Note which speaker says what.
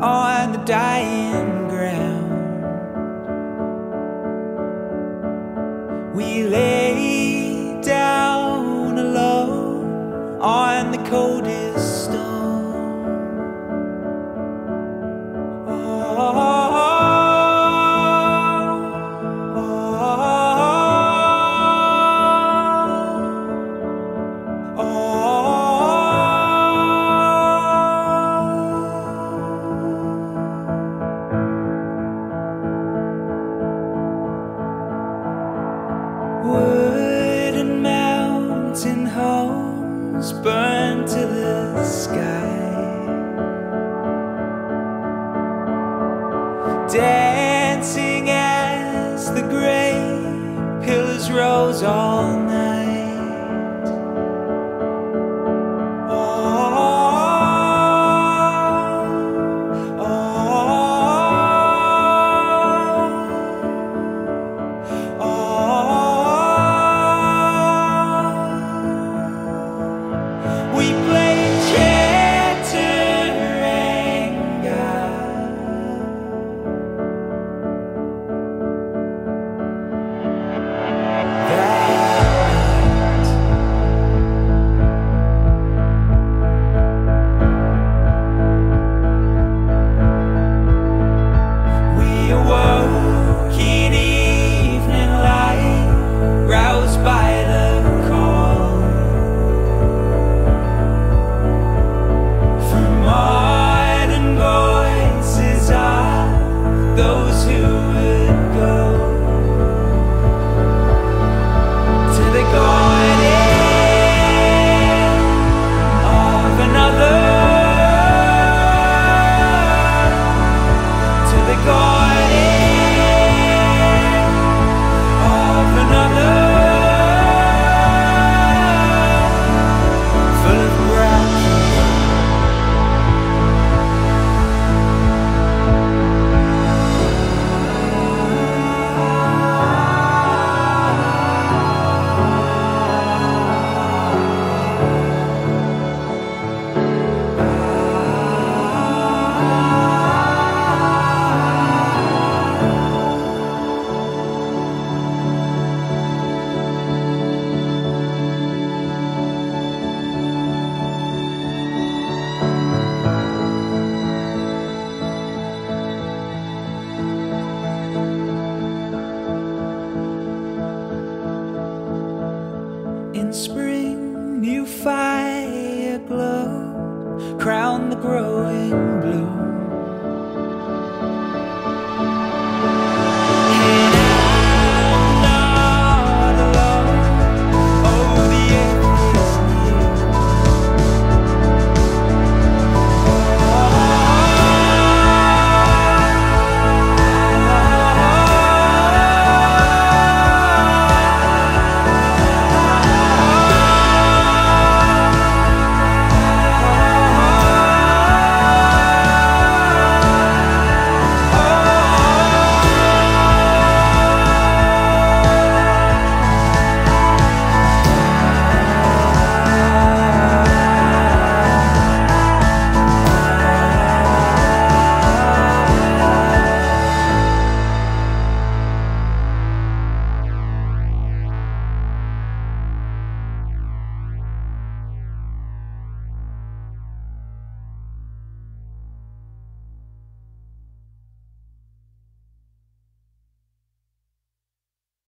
Speaker 1: on the dying ground. We lay down alone on the coldest homes burn to the sky. Dancing as the gray pillars rose all In spring, new fire glowed, crown the growing bloom.